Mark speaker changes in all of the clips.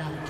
Speaker 1: blood.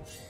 Speaker 1: you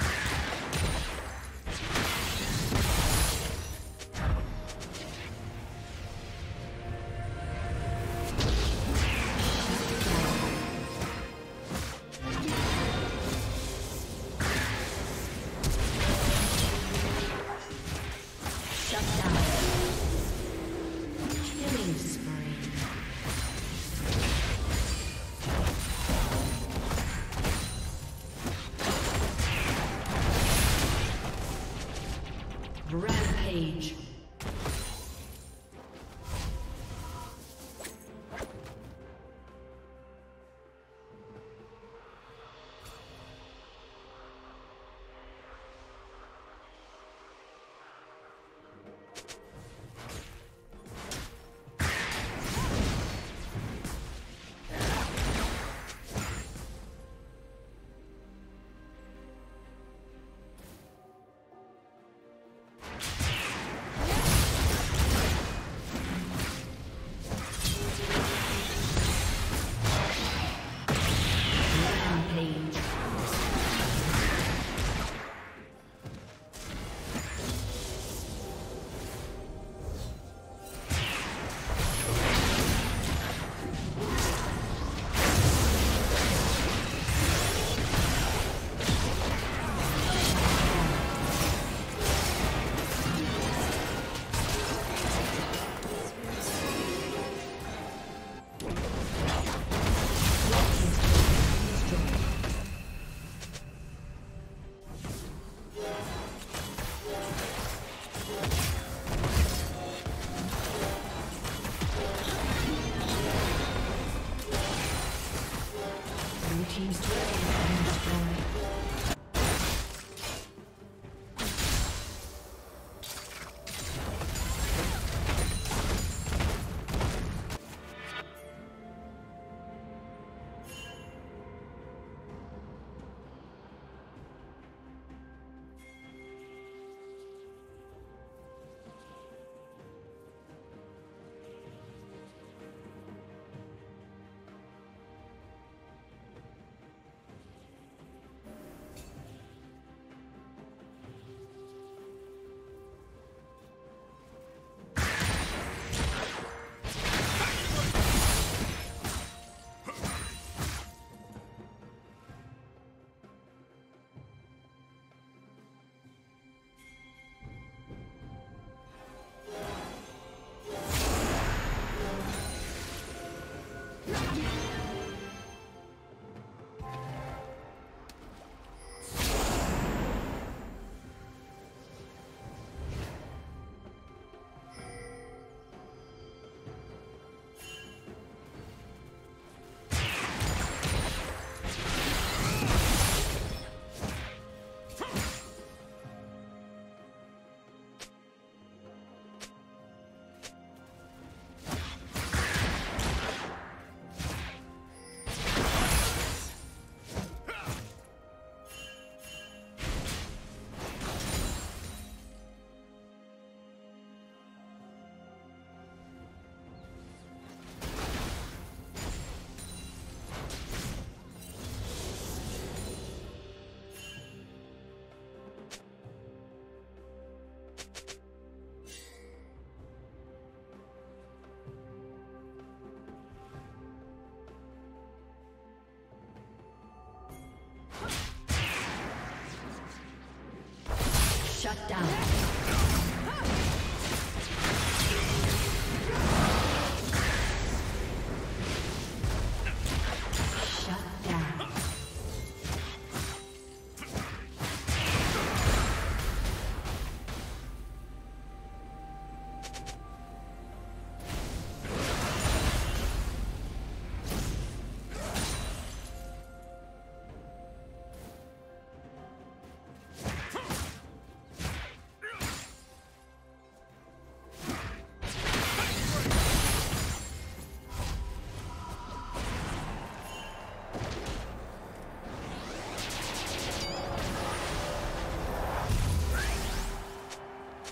Speaker 1: Shut down.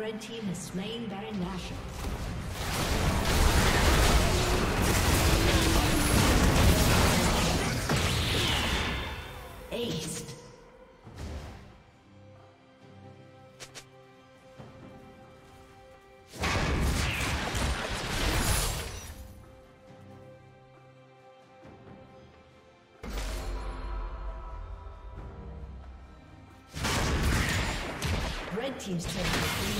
Speaker 1: Red team has slain Baron Nashor. Team's destroyed.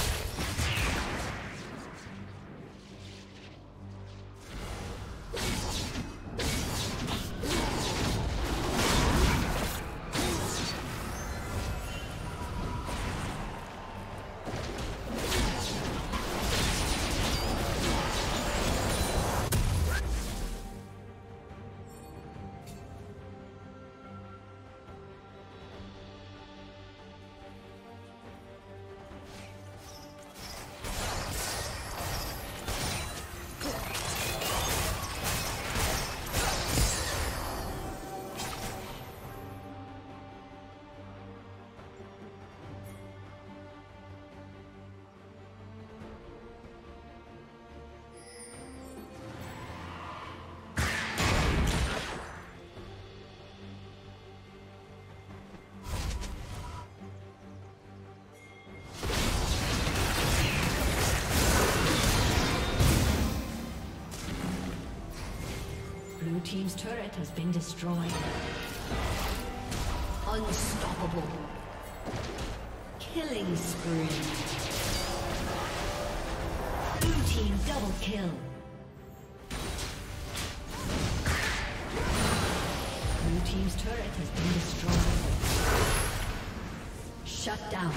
Speaker 1: Turret has been destroyed. Unstoppable. Killing spree. Blue team double kill. Blue team's turret has been destroyed. Shut down.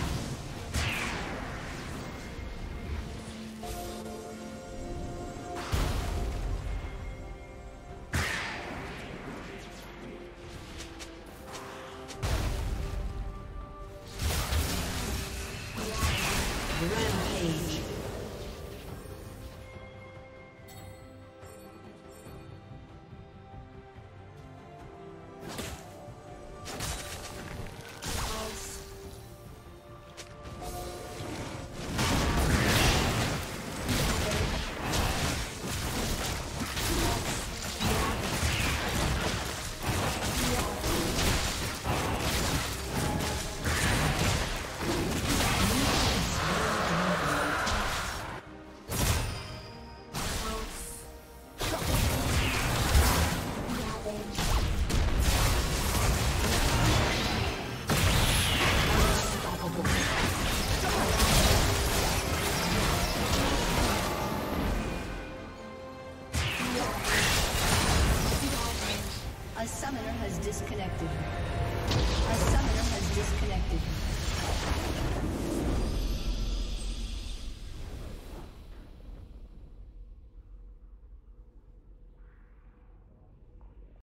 Speaker 2: Disconnected.